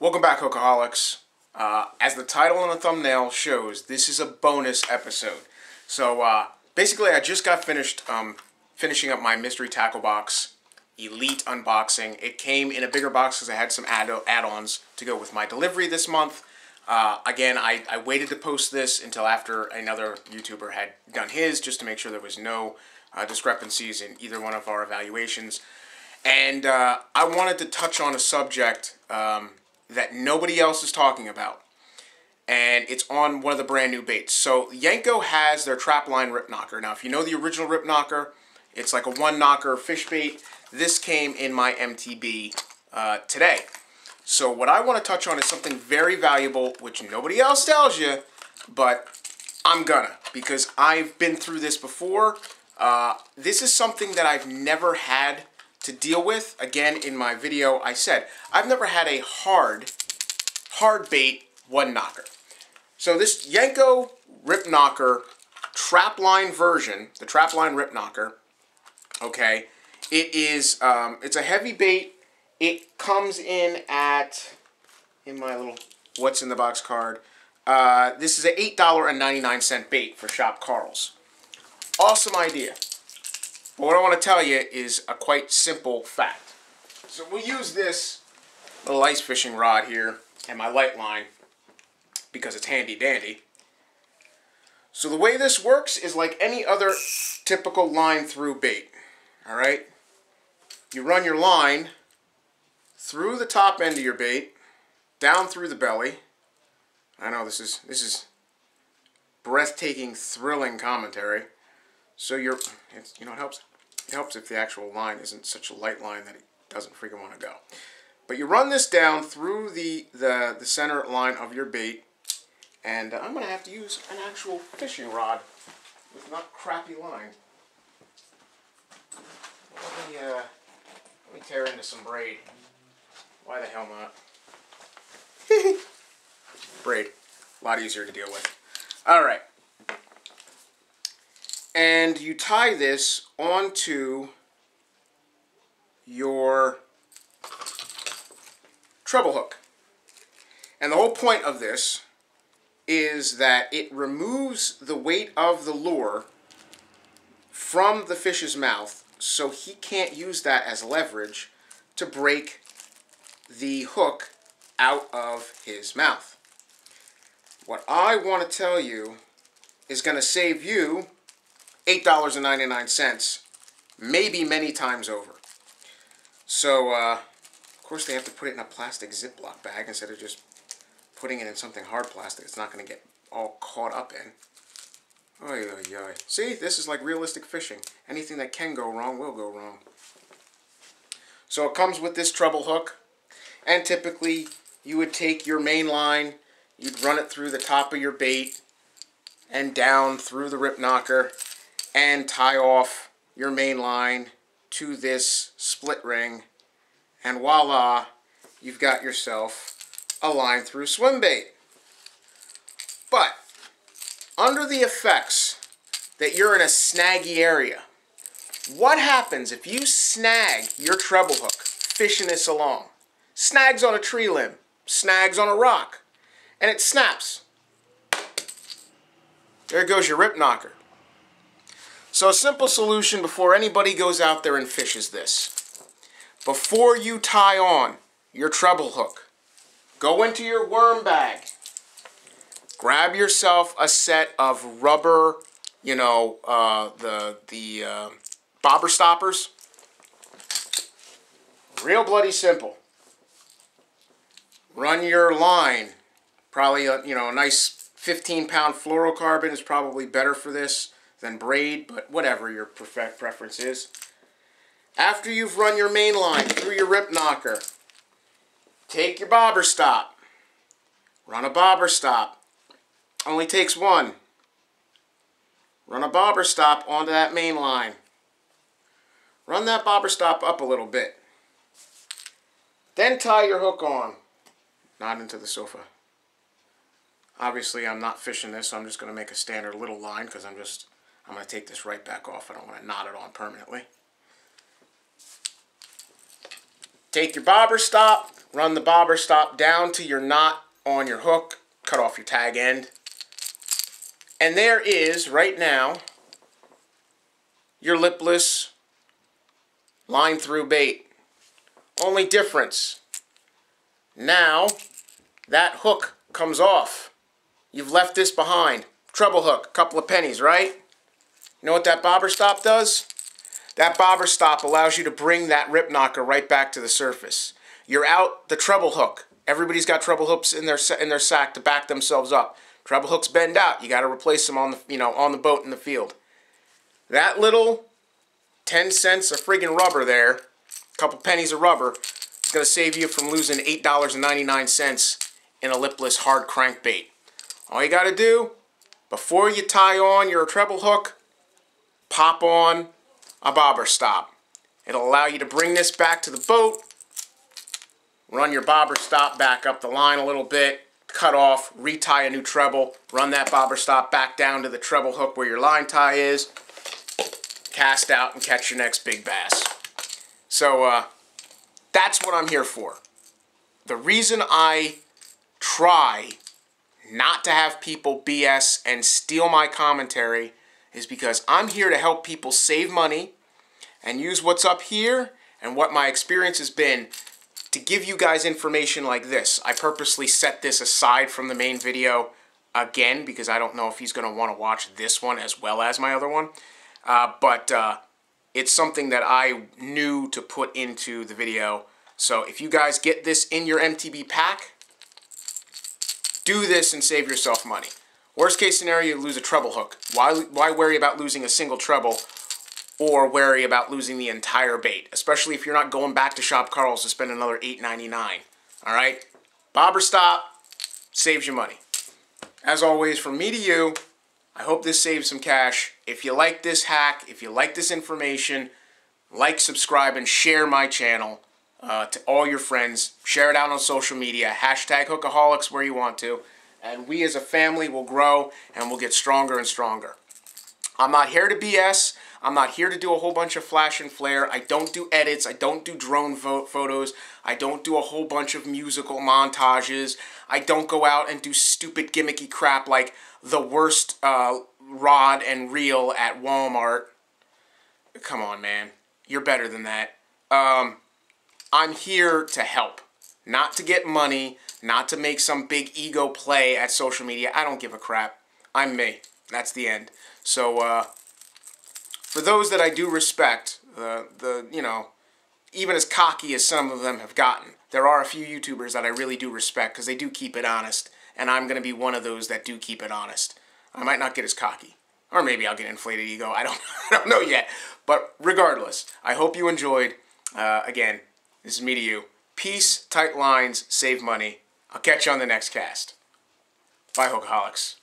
Welcome back, Hookaholics. Uh, as the title and the thumbnail shows, this is a bonus episode. So uh, basically, I just got finished um, finishing up my mystery tackle box elite unboxing. It came in a bigger box because I had some add- add-ons to go with my delivery this month. Uh, again, I, I waited to post this until after another YouTuber had done his, just to make sure there was no uh, discrepancies in either one of our evaluations. And uh, I wanted to touch on a subject um, that nobody else is talking about. And it's on one of the brand new baits. So Jenko has their trapline rip knocker. Now, if you know the original rip knocker, it's like a one knocker fish bait. This came in my MTB uh, today. So what I want to touch on is something very valuable, which nobody else tells you, but I'm gonna, because I've been through this before. Uh, this is something that I've never had to deal with. Again, in my video, I said, I've never had a hard, hard bait one knocker. So this Jenko Rip Knocker trapline version, the trapline Rip Knocker, okay, it is, um, it's a heavy bait. It comes in at, in my little what's in the box card, uh, this is an $8.99 bait for Shop Karl's. Awesome idea. But what I want to tell you is a quite simple fact. So we'll use this little ice fishing rod here and my light line because it's handy dandy. So the way this works is like any other typical line through bait. All right? You run your line through the top end of your bait, down through the belly. I know this is this is breathtaking, thrilling commentary. So you're, you know, it helps. It helps if the actual line isn't such a light line that it doesn't freaking want to go. But you run this down through the the the center line of your bait, and I'm gonna have to use an actual fishing rod with not crappy line. Let me uh, let me tear into some braid. Why the hell not? braid. A lot easier to deal with. Alright. And you tie this onto your treble hook. And the whole point of this is that it removes the weight of the lure from the fish's mouth so he can't use that as leverage to break the hook out of his mouth. What I want to tell you is going to save you $8.99, maybe many times over. So, uh, of course, they have to put it in a plastic Ziploc bag instead of just putting it in something hard plastic it's not going to get all caught up in. Oy, oy, oy. See, this is like realistic fishing. Anything that can go wrong will go wrong. So it comes with this treble hook. And typically, you would take your main line, you'd run it through the top of your bait, and down through the rip knocker, and tie off your main line to this split ring. And voila, you've got yourself a line through swim bait. But under the effects that you're in a snaggy area, what happens if you snag your treble hook fishing this along? Snags on a tree limb, snags on a rock, and it snaps. There goes your rip knocker. So a simple solution before anybody goes out there and fishes this. Before you tie on your treble hook, go into your worm bag. Grab yourself a set of rubber, you know, uh, the, the uh, bobber stoppers. Real bloody simple. Run your line. Probably, a, you know, a nice 15 pound fluorocarbon is probably better for this than braid, but whatever your perfect preference is. After you've run your main line through your rip knocker, take your bobber stop. Run a bobber stop. Only takes one. Run a bobber stop onto that main line. Run that bobber stop up a little bit. Then tie your hook on. Not into the sofa. Obviously, I'm not fishing this, so I'm just going to make a standard little line because I'm just, I'm going to take this right back off. I don't want to knot it on permanently. Take your bobber stop, run the bobber stop down to your knot on your hook, cut off your tag end. And there is, right now, your lipless line through bait. Only difference, now that hook comes off. You've left this behind. Treble hook, couple of pennies, right? You know what that bobber stop does? That bobber stop allows you to bring that rip knocker right back to the surface. You're out the treble hook. Everybody's got treble hooks in their in their sack to back themselves up. Treble hooks bend out. You got to replace them on the you know on the boat in the field. That little 10 cents of friggin' rubber there, a couple pennies of rubber, is going to save you from losing $8.99 in a lipless hard crankbait. All you got to do, before you tie on your treble hook, pop on a bobber stop. It'll allow you to bring this back to the boat, run your bobber stop back up the line a little bit, cut off, retie a new treble, run that bobber stop back down to the treble hook where your line tie is, cast out and catch your next big bass. So uh, that's what I'm here for. The reason I try not to have people BS and steal my commentary is because I'm here to help people save money and use what's up here and what my experience has been to give you guys information like this. I purposely set this aside from the main video again because I don't know if he's going to want to watch this one as well as my other one. Uh, but uh, it's something that I knew to put into the video. So if you guys get this in your MTB pack, do this and save yourself money. Worst case scenario, you lose a treble hook. Why, why worry about losing a single treble or worry about losing the entire bait, especially if you're not going back to Shop Karl's to spend another $8.99. All right? Bobber stop saves you money. As always, from me to you, I hope this saves some cash. If you like this hack, if you like this information, like, subscribe, and share my channel uh, to all your friends. Share it out on social media. Hashtag Hookaholics where you want to and we as a family will grow and we'll get stronger and stronger. I'm not here to BS. I'm not here to do a whole bunch of flash and flare. I don't do edits. I don't do drone photos. I don't do a whole bunch of musical montages. I don't go out and do stupid gimmicky crap like the worst uh, rod and reel at Walmart. Come on, man. You're better than that. Um, I'm here to help, not to get money, not to make some big ego play at social media. I don't give a crap. I'm me. That's the end. So, uh, for those that I do respect, uh, the, you know, even as cocky as some of them have gotten, there are a few YouTubers that I really do respect because they do keep it honest, and I'm going to be one of those that do keep it honest. I might not get as cocky. Or maybe I'll get inflated ego. I don't, I don't know yet. But regardless, I hope you enjoyed. Uh, again, this is me to you. Peace, tight lines, save money. I'll catch you on the next cast. Bye, Hookaholics.